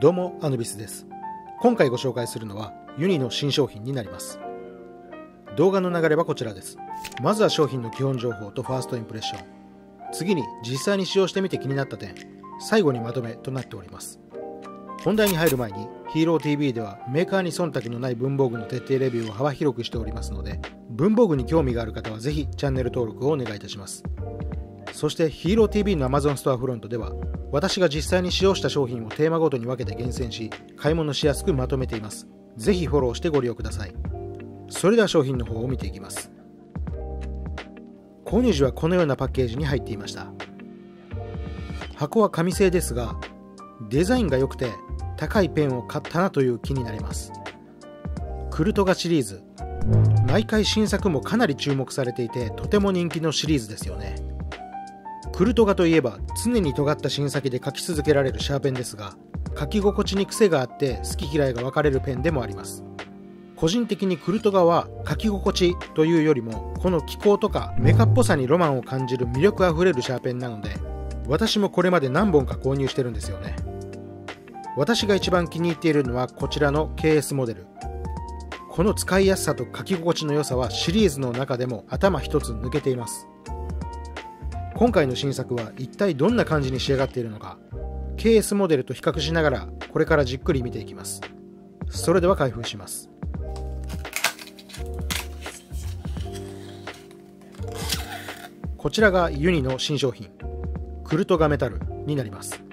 どうもアヌビスです。今回ご紹介するのはユニの新商品になります。動画の流れはこちらです。まずは商品の基本情報とファーストインプレッション。次に実際に使用してみて気になった点最後にまとめとなっております。本題に入る前にヒーロー TV ではメーカーに忖度のない文房具の徹底レビューを幅広くしておりますので文房具に興味がある方はぜひチャンネル登録をお願いいたします。そしてヒーロー TV の Amazon ストアフロントでは私が実際に使用した商品をテーマごとに分けて厳選し買い物しやすくまとめています。ぜひフォローしてご利用ください。それでは商品の方を見ていきます。購入時はこのようなパッケージに入っていました。箱は紙製ですがデザインが良くて高いペンを買ったなという気になります。クルトガシリーズ。毎回新作もかなり注目されていてとても人気のシリーズですよね。クルトガといえば常に尖った芯先で書き続けられるシャーペンですが書き心地に癖があって好き嫌いが分かれるペンでもあります。個人的にクルトガは書き心地というよりもこの気候とかメカっぽさにロマンを感じる魅力あふれるシャーペンなので私もこれまで何本か購入してるんですよね。私が一番気に入っているのはこちらの KS モデル。この使いやすさと書き心地の良さはシリーズの中でも頭一つ抜けています。今回の新作は一体どんな感じに仕上がっているのか。KS モデルと比較しながらこれからじっくり見ていきます。それでは開封します。こちらがユニの新商品。クルトガメタルになります。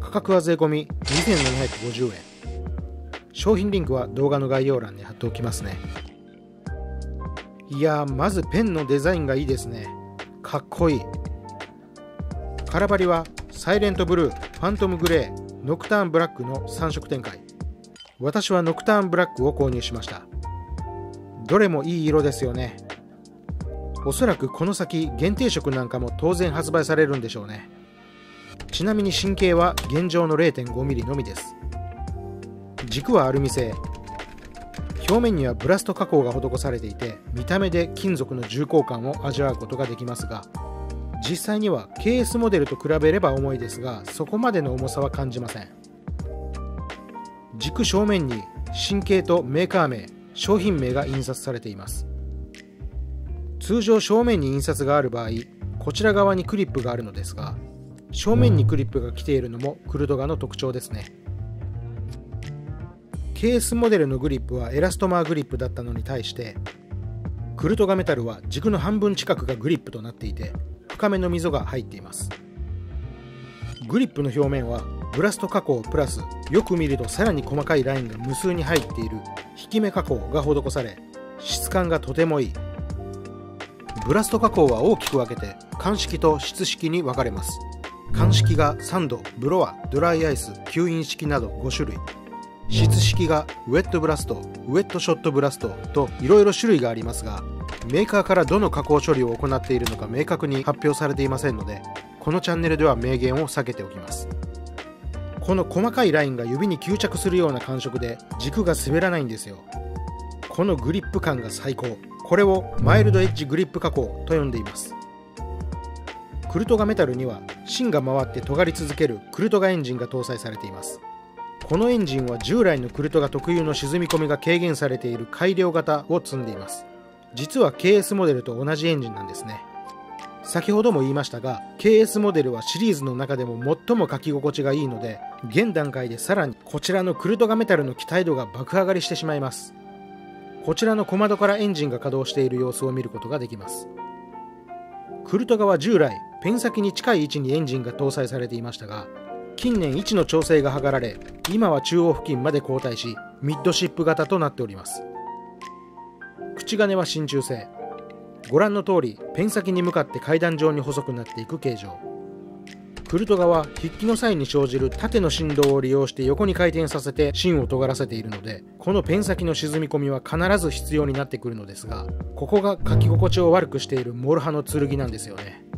価格は税込2750円。商品リンクは動画の概要欄に貼っておきますね。いやまずペンのデザインがいいですね。かっこいい。カラバリはサイレントブルーファントムグレーノクターンブラックの3色展開。私はノクターンブラックを購入しました。どれもいい色ですよね。おそらくこの先限定色なんかも当然発売されるんでしょうね。ちなみに神経は現状の 0.5mm のみです。軸はアルミ製。表面にはブラスト加工が施されていて見た目で金属の重厚感を味わうことができますが実際には KS モデルと比べれば重いですがそこまでの重さは感じません。軸正面に神経とメーカー名商品名が印刷されています。通常正面に印刷がある場合こちら側にクリップがあるのですが正面にクリップが来ているのもクルドガの特徴ですね。ケースモデルのグリップはエラストマーグリップだったのに対してクルトガメタルは軸の半分近くがグリップとなっていて深めの溝が入っています。グリップの表面はブラスト加工プラスよく見るとさらに細かいラインが無数に入っている引き目加工が施され質感がとてもいい。ブラスト加工は大きく分けて乾式と湿式に分かれます。乾式がサンド、ブロワ、ドライアイス、吸引式など5種類。質式がウェットブラストウェットショットブラストといろいろ種類がありますがメーカーからどの加工処理を行っているのか明確に発表されていませんのでこのチャンネルでは明言を避けておきます。この細かいラインが指に吸着するような感触で軸が滑らないんですよ。このグリップ感が最高。これをマイルドエッジグリップ加工と呼んでいます。クルトガメタルには芯が回って尖り続けるクルトガエンジンが搭載されています。このエンジンは従来のクルトガ特有の沈み込みが軽減されている改良型を積んでいます。実は KS モデルと同じエンジンなんですね。先ほども言いましたが KS モデルはシリーズの中でも最も書き心地がいいので現段階でさらにこちらのクルトガメタルの期待度が爆上がりしてしまいます。こちらの小窓からエンジンが稼働している様子を見ることができます。クルトガは従来ペン先に近い位置にエンジンが搭載されていましたが近年位置の調整が図られ今は中央付近まで後退しミッドシップ型となっております。口金は真鍮製ご覧の通りペン先に向かって階段状に細くなっていく形状。クルトガは筆記の際に生じる縦の振動を利用して横に回転させて芯を尖らせているのでこのペン先の沈み込みは必ず必要になってくるのですがここが書き心地を悪くしているモルハの剣なんですよね。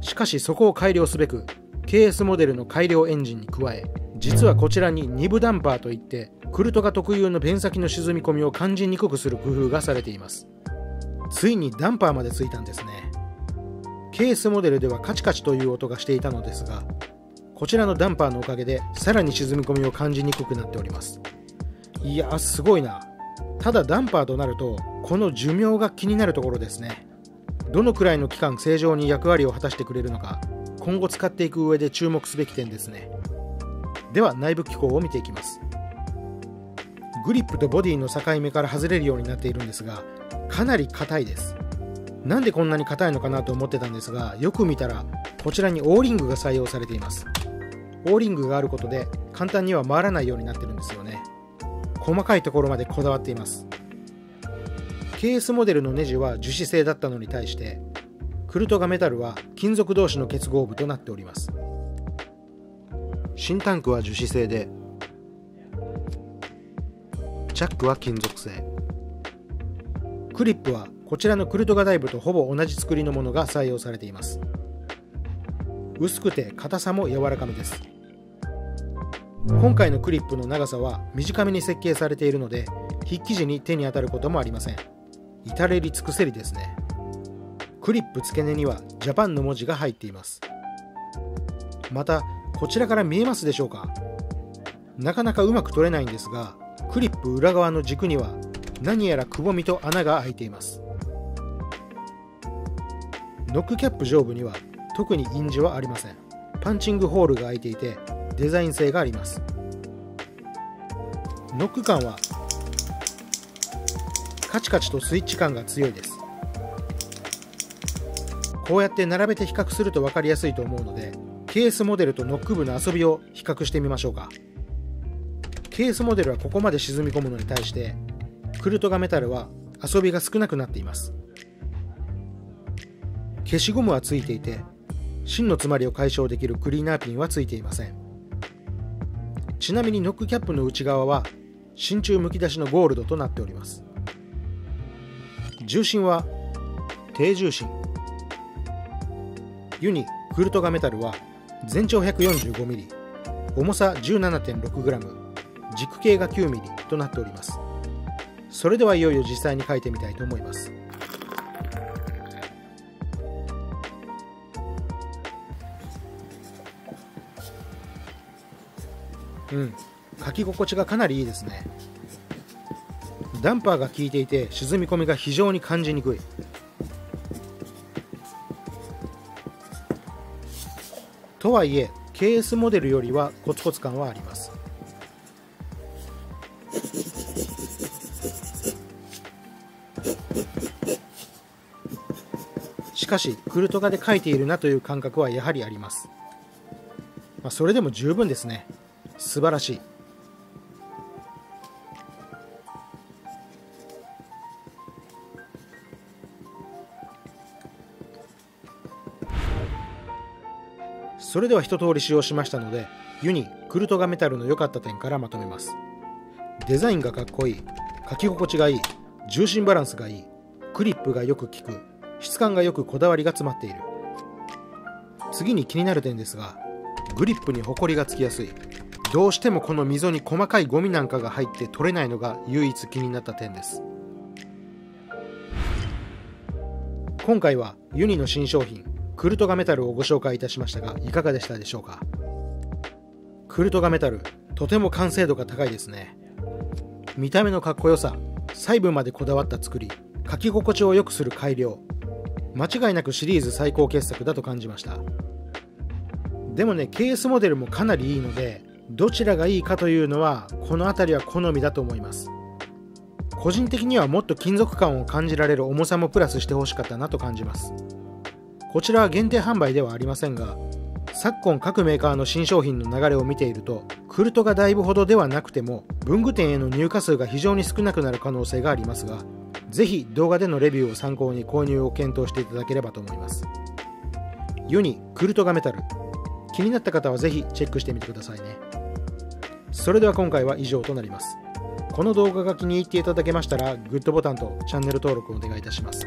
しかしそこを改良すべく KS モデルの改良エンジンに加え実はこちらに2部ダンパーといってクルトガ特有のペン先の沈み込みを感じにくくする工夫がされています。ついにダンパーまでついたんですね。ケースモデルではカチカチという音がしていたのですがこちらのダンパーのおかげでさらに沈み込みを感じにくくなっております。いやすごいな。ただダンパーとなるとこの寿命が気になるところですね。どのくらいの期間正常に役割を果たしてくれるのか今後使っていく上で注目すべき点ですね。では内部機構を見ていきます。グリップとボディの境目から外れるようになっているんですがかなり硬いです。なんでこんなに硬いのかなと思ってたんですがよく見たらこちらにオーリングが採用されています。オーリングがあることで簡単には回らないようになってるんですよね。細かいところまでこだわっています。ケースモデルのネジは樹脂製だったのに対してクルトガメタルは金属同士の結合部となっております。新タンクは樹脂製でチャックは金属製。クリップはこちらのクルトガダイブとほぼ同じ作りのものが採用されています。薄くて硬さも柔らかめです。今回のクリップの長さは短めに設計されているので筆記時に手に当たることもありません。至れり尽くせりですね。クリップ付け根にはジャパンの文字が入っています。またこちらから見えますでしょうか？なかなかうまく取れないんですがクリップ裏側の軸には何やらくぼみと穴が開いています。ノックキャップ上部には特に印字はありません。パンチングホールが開いていてデザイン性があります。ノック感はカチカチとスイッチ感が強いです。こうやって並べて比較すると分かりやすいと思うのでケースモデルとノック部の遊びを比較してみましょうか。ケースモデルはここまで沈み込むのに対してクルトガメタルは遊びが少なくなっています。消しゴムはついていて芯の詰まりを解消できるクリーナーピンはついていません。ちなみにノックキャップの内側は真鍮むき出しのゴールドとなっております。重心は低重心。ユニクルトガメタルは全長 145mm 重さ 17.6g 軸径が 9mm となっております。それではいよいよ実際に書いてみたいと思います。うん。書き心地がかなりいいですね。ダンパーが効いていて沈み込みが非常に感じにくい。とはいえ KS モデルよりはコツコツ感はあります。しかしクルトガで書いているなという感覚はやはりあります、まあ、それでも十分ですね。素晴らしい。それでは一通り使用しましたのでユニクルトガメタルの良かった点からまとめます。デザインがかっこいい書き心地がいい重心バランスがいいクリップがよく効く質感がよくこだわりが詰まっている。次に気になる点ですがグリップにホコリがつきやすい。どうしてもこの溝に細かいゴミなんかが入って取れないのが唯一気になった点です。今回はユニの新商品クルトガメタルをご紹介いたしましたがいかがでしたでしょうか？クルトガメタルとても完成度が高いですね。見た目のかっこよさ細部までこだわった作り書き心地を良くする改良間違いなくシリーズ最高傑作だと感じました。でもねケースモデルもかなりいいのでどちらがいいかというのはこの辺りは好みだと思います。個人的にはもっと金属感を感じられる重さもプラスしてほしかったなと感じます。こちらは限定販売ではありませんが昨今各メーカーの新商品の流れを見ているとクルトがだいぶほどではなくても文具店への入荷数が非常に少なくなる可能性がありますがぜひ動画でのレビューを参考に購入を検討していただければと思いますユニクルトガメタル気になった方はぜひチェックしてみてくださいねそれでは今回は以上となります。この動画が気に入っていただけましたら、グッドボタンとチャンネル登録をお願いいたします。